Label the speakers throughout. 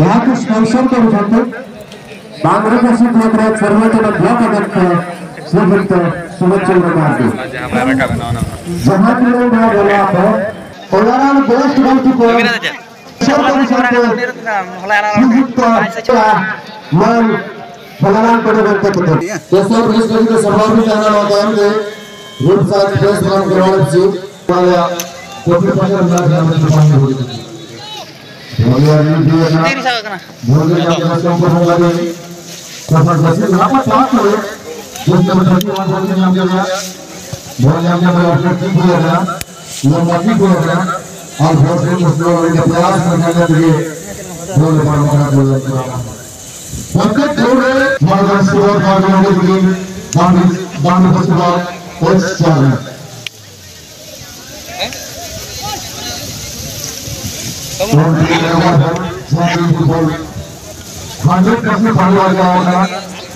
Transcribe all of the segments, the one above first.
Speaker 1: यहाँ के स्पॉन्सर के मुताबिक बांग्लादेश क्षेत्र सर्वोत्तम ब्लॉक अध्यक्ष श्रीयुक्त सुमित चंद्र गांधी जहाँ के लोग हैं बोला आप ओलाराम गोष्ठ गलती को श्रीयुक्त मन बलराम परिवर्तन पत्र ये सब इस गली के सभापति जाना होता है के रूप साथ प्रेस मान करवाने से वाला कोई पत्र ना करने के लिए। और बहुत से मुस्लिम के प्रयास करने के लिए बोल पाना बोल पंकज जोड़े मगर सुबह का जोड़े के लिए बाँध बाँध और चार हंड्रेड परसेंट पानी आ जाएगा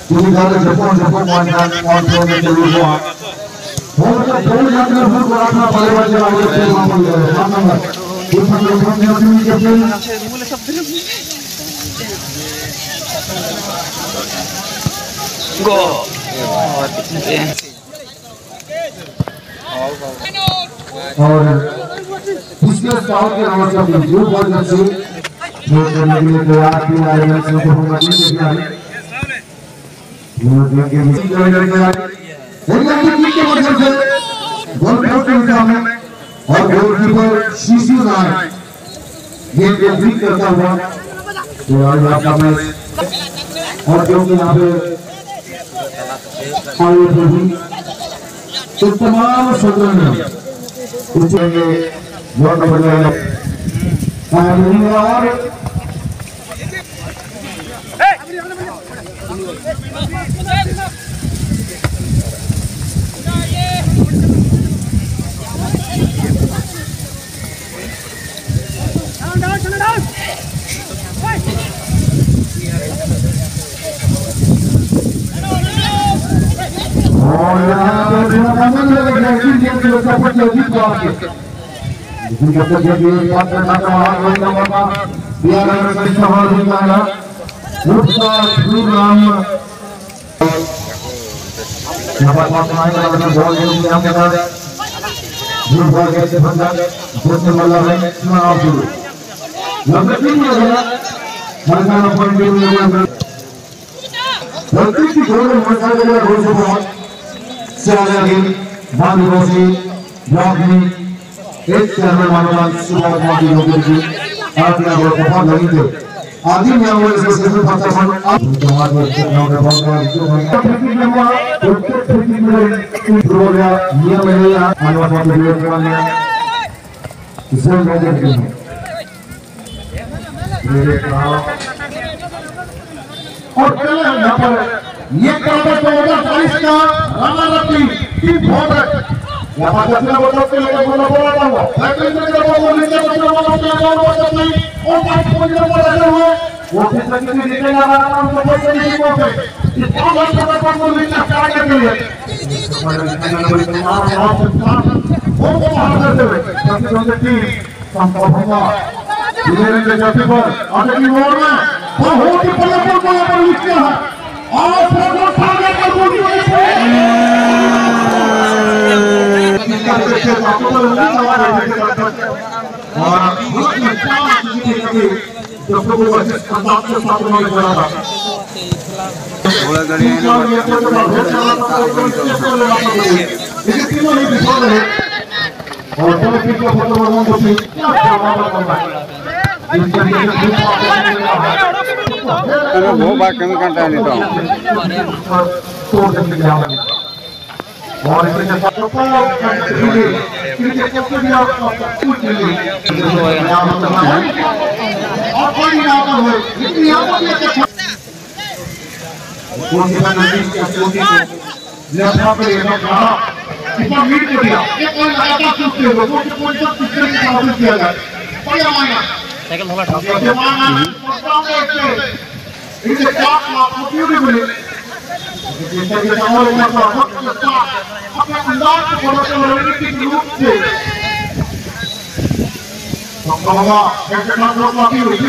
Speaker 1: क्योंकि जपो जपो पानी और तो में चलो हुआ और तो दो लाख बहुत बड़ा अपना परिवार के आगे से वहाँ पर गए सात नंबर इस नंबर पर ने अपनी कैप्टन
Speaker 2: गो
Speaker 1: और पिछले साल के से अपनी जो जब से जो करने के लिए तैयार किया है मैं सबको होगा नहीं देखिए आगे वो देख के मिसी जो करके आए लंबी किक के माध्यम से बॉल पे के सामने और गोलकीपर सीसी नाय ये जो भी करता हुआ तो आज आपका मैच और क्योंकि यहाँ पे आए थे भी तो तमाम सदन में पूछेंगे जो नंबर है और और यहाँ पे टूर्नामेंट लग रहा है कि ये जो सफ़र चौथी बार के लेकिन जब तक ये बात करना का हाथ वही ना होगा बिहार में कई सवाल भी आया उसका प्रोग्राम यहाँ पर बात आएगा मतलब बहुत ज़रूरी है हमके साथ जो बात कैसे बंदा जो से मतलब है चुनाव शुरू लंबे तीन हो गया भी हो गया प्रत्येक की गोल में मज़ा आ गया गोल से बहुत Rosi Bagi एक चैनल मानवान सुबह मादी लोगों की आपने वो बहुत लगी थे आदि में वो इसे सिर्फ़ पता मन आप जवान में नाम में बहुत बड़ा जो है क्रिकेट में वो उत्तर क्रिकेट में प्रो गया नियम है या मानवान मादी लोगों के वाले इसे मैं देखती हूँ मेरे और कल यहाँ पर ये दो हज़ार बाईस का राणा रत्ती बहुत है यहाँ दक्षिण बोलो के लिए बोलो बोला था वो फैक्ट्री में जब वो नीचे बोलो के लिए बोलो जब नहीं और बात को जब बोला था वो वो फिर तक नहीं निकलेगा राणा नाम को बोल नहीं को पे पाँच वर्ष तक पर को नीचे क्या करते हुए वो को बाहर करते हुए दक्षिण की टीम संभव होगा इन्हें के जैसे पर आगे की ओर में बहुत ही बड़ा पर बड़ा पर लिखा है और प्रोग्राम सामने पर मोदी और पीठ का फ़ोटो बनवा दो फिर क्या जवाब करना है इस तरीके से
Speaker 3: वो बात कम करता है नहीं तो
Speaker 1: और इसके साथ तो क्रिकेट के लिए और कोई ना आता हो लेकिन यहाँ पर कौन सी नदी का चोटी को लेफ़्ट पे ये कहा इसका मीट कर दिया। ये कोई लगातार सुनते हो लोगों को कोई सब पिक्चर की काबू किया जाए? बड़ा मायना
Speaker 2: साइकिल थोड़ा ठाक
Speaker 1: जमाना में प्रोग्राम में इसे क्या ब्यूटीफुली जैसे कि हमारे पर के साथ अपने अंदाज को रणनीतिक रूप से bahwa Yang mantap yang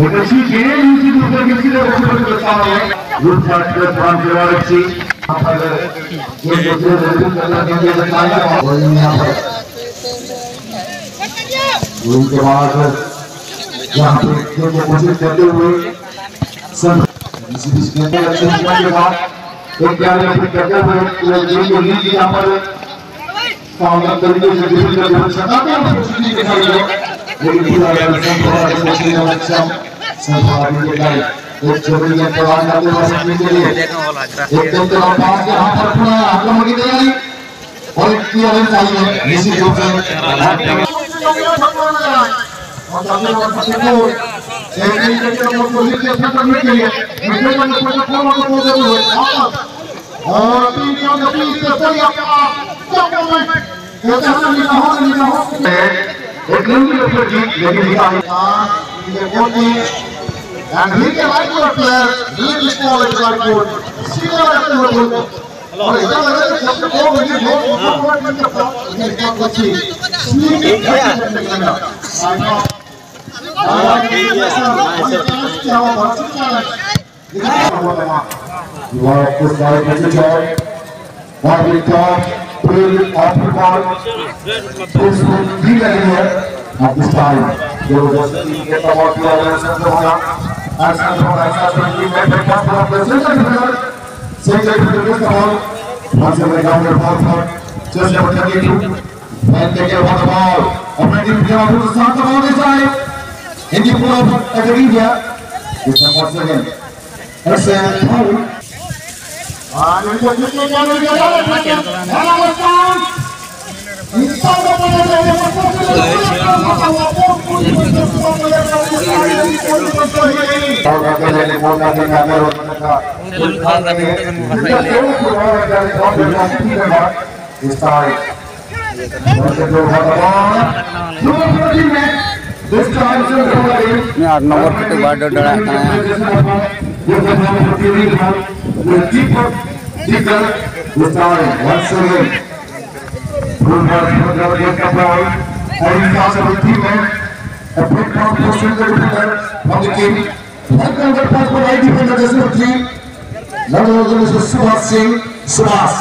Speaker 1: of the people of the Good practice, one priority. ये दूसरे रेडियो करना के बताया और यहाँ पर उनके बाद यहाँ पे खेल कोशिश करते हुए सब इसी बीच के अंदर अच्छे के बाद एक प्यारे अपने करते हुए पूरे गेम को लीड यहाँ पर सावधान तरीके से ड्रिबल करते हुए सकाते दिखाई दे लेकिन पूरा संपूर्ण कोशिश में अच्छा संभावना के लिए एक छोटी गेंद प्रदान करते हुए सचिन के लिए एक गेंद के पास के हाथ पर पूरा आक्रमण की तैयारी और एक क्लियरेंस आई निश्चित रूप से और सामने वाला को एक गेंद के ऊपर कोशिश करते करने के लिए मिडल में कोई कोई को बोल दे वापस और तीन के बीच से सही आपका क्या में कहते हैं निगाहों निगाहों एक लंबी जीत लेकिन ये बहुत ही And he can like your player, really small and like good. See what I do with him. और इधर लगा कि सबसे दो मिनट दो ऊपर ऊपर करके साथ ये काम बची स्नीक करके करना आया आया कि ये सब क्या हुआ बात क्या है You are this guy with the job. What we talk, play, off the ball. This will be here at this time. They will just get the ball to the other of the ball. As a ball, as a ball, we make for the president. Same way to the ball. Once again, down the ball for just over 32. And they get on ball. Already we are to start the ball this side. In the pull up at the media. This time once again. That's a foul. And we go to the other side. And was down. Inside the ball,
Speaker 3: ini आठ number तो बाडो डरा
Speaker 1: Once again, good work for the good couple, and he's also a teammate. A big contribution to the defender of the team. One counter pass for right defender, this is the team. Number one is Subhas Singh. Subhas.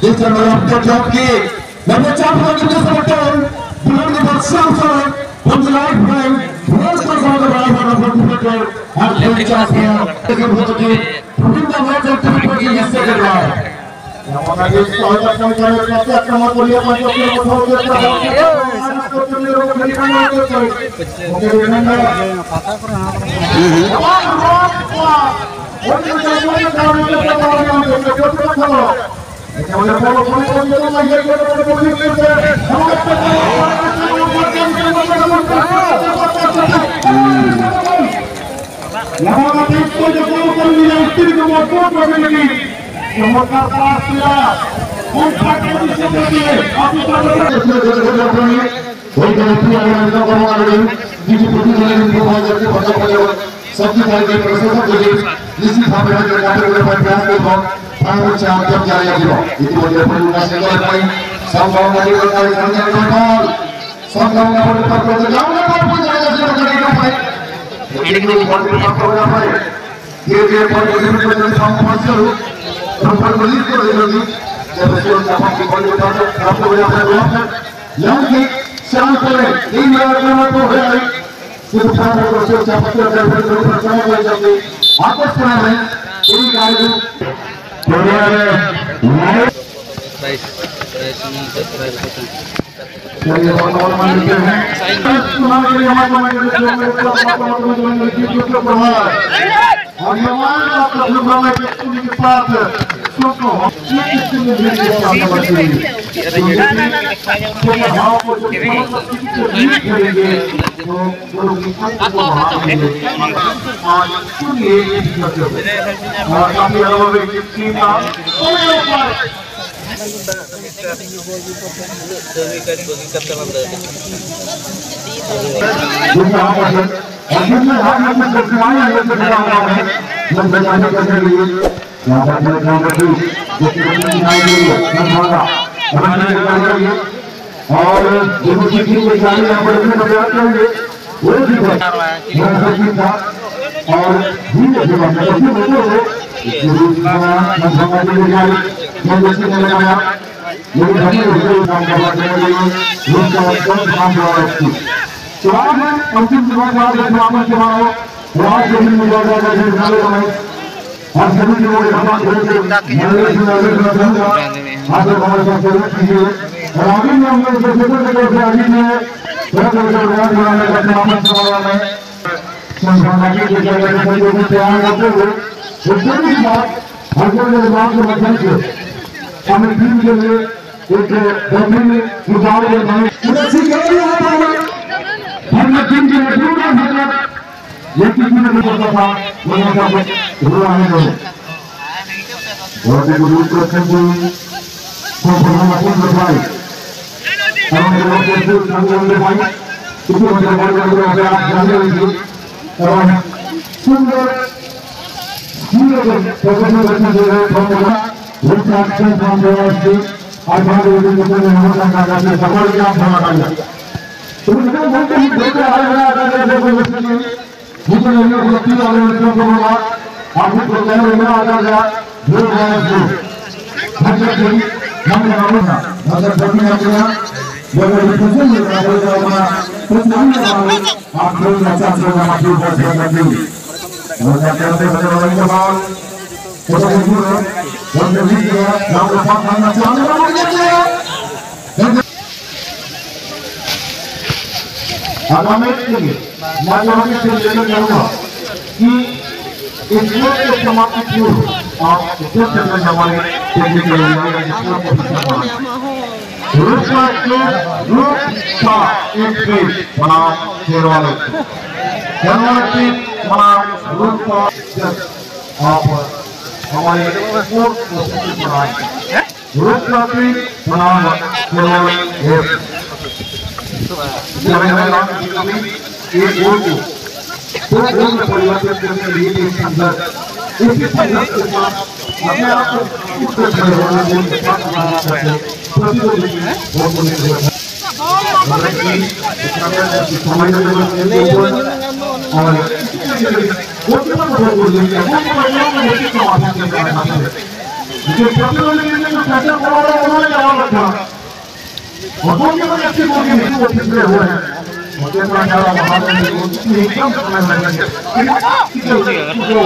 Speaker 1: This time around, good job, kid. Number champion, give this a turn. Behind the ball, Samson. From the right wing. First comes on the right মহামাতিক উত্তীর্ণ বর্তমান প্রতিনিধি ক্ষমতা প্রার্থীরা কোনটাকে হিসেবে দিয়ে ওইখানে প্রিয় কর্মকারী কিছু প্রতিনিধি সবজি থাকবে প্রশাসক যদি নিশ্চিত ভাবে কাপড়ের উপর ব্যাস করব তাহলে হচ্ছে আন্তর জারি আসব ইতিমধ্যে পরিমাণ সেগুলোর পাই সংগ্রামী সরকারি সরকারি সরকার সংগ্রামী পরিবার করতে যাওয়া পারব জায়গা সেটা করে না পাই এগুলো পরিবার করা হয় ধীরে ধীরে পরিবেশের সংঘর্ষ संपर्क मलिक को नहीं होगी जब बच्चे उनका आपकी बॉडी उठाते आपको हो जाता है ब्लॉक में यहाँ की श्याम कोले तीन हज़ार किलो तो हो गई सिर्फ़ चार लोग बच्चे उनका आपकी अगर बड़ी बड़ी
Speaker 3: प्रक्रिया हो जाएगी आपस में है यही कार्य
Speaker 1: चलिए बहुत बहुत मान लेते हैं चुनाव के लिए हमारे हमारे हमारे हमारे हमारे हमारे हमारे हमारे हमारे हमारे हमारे हमारे है कि के साथ सुनो किसी ने भी नहीं बताया तो यहाँ पर जो लीड करेंगे तो जो आपको आज सुनिए और काफ़ी अलग एक टीम का और जो चीज़ की गाड़ी यहाँ पर अपने बजा करेंगे वो भी है और धीरे धीरे अपने बच्चों को काम कम काम करवा रखी चुनाव में अंतिम चुनाव के बाद में चुनाव राज ज़मीन में जाएगा हम टीम के लिए एक बेहतरीन क्या यहाँ टीम के लिए ये किसी ने नहीं करता था यहाँ का हुआ है लोग बहुत ही बुज़ुर्ग प्रश्न को को कौन कर पाए हमारे लोग के लिए संग में पाए किसी को बड़े बड़े लोग आप जाने लगे और सुंदर सुंदर प्रोफेशनल रखने दे रहे हैं Look at the controversy. I found it in the middle of the country. Somebody got from a country. तो इसका बोलते ही देखते आ रहा है अगर ऐसे कोई नहीं मुझे नहीं होती और इसको बोलूँगा आपको तो कह रहे हैं आ गया जो है जो मतलब कि हम बनाऊँगा अगर बनी आ गया जो मेरी पसंद है मैं बोल रहा हूँ कुछ नहीं बनाऊँगा आप लोग अच्छा से आप लोग बहुत बहुत नहीं और क्या कहते हैं बड़े बड़े सवाल Cosa che dura, quando video, la fatta nazionale, la voglio आगामी के लिए मैं लोगों से लेना चाहूँगा कि इस लोक के समाप्ति पूर्व आप जो चंद्र हमारे केंद्र के लिए रूप का रूप का एक पेज बना शेरवाले शेरवाले की बना रूप का आप हमारे कोर्ट को बनाए रूप का बना शेरवाले एक वोट को दो वोट में परिवर्तित करने के लिए एक संघर्ष इसके संघर्ष के साथ अपने आप को उत्तर खड़े होना के साथ बनाना चाहते प्रतिरोध में वोट को नहीं देना मतलब कि समय में और वोट के बाद वोट को लेंगे वोट को परिणाम में वोट के माध्यम से करना है जो प्रतिरोध के लिए फैसला करा रहा है उन्होंने जवाब रखा वो के बाद अच्छे लोग हैं वो पिछले हुए हैं ये बड़ा ज़्यादा है वो एकदम समय में लगे जो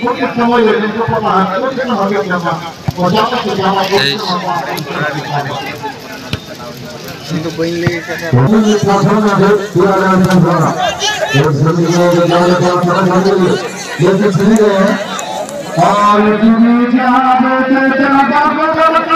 Speaker 1: वो के समय ले इनको पता है वो कितना आगे जाना और ज़्यादा का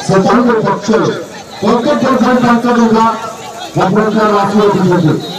Speaker 1: स्वतंत्र पक्ष प्रत्येक पक्षांचा नेता वापरण्याचा राष्ट्रीय पक्षाचे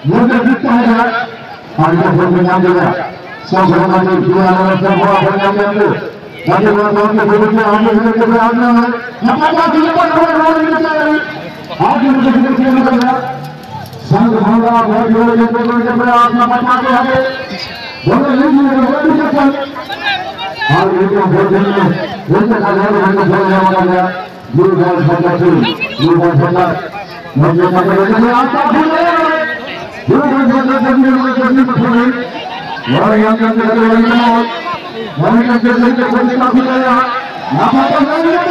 Speaker 1: का सरकार के हुई है का अच्छा ये जान दे तुम जो का है यार और के जान देगा सबने सब हुआ बन जाएँगे जाके वो कौन से बोल के आगे से के आगे है ना पता नहीं पर रोड रोड में चल रही आज मुझे किसी के नहीं करना संग भंगा बहुत ज़ोर के बोल के मैं अपना बचा के आगे बोले नहीं नहीं वो भी चल और ये जो बोल रहे हैं तो हज़ार घंटे बोल रहा होगा गुरु गाल भंगा गुरु गाल भंगा मुझे मतलब है आपका भूल गए और यहाँ के अंदर लगे हुए हैं वहीं के अंदर से कोई काफ़ी गया ना पता नहीं है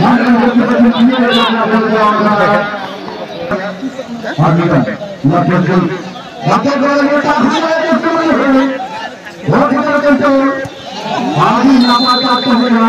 Speaker 1: ना के अंदर से नहीं है ना बोल रहा है आगे का ना फिर बातें कर रहे हैं काफ़ी है तो नहीं है बहुत बड़ा करते हो आदि ना पता तो है ना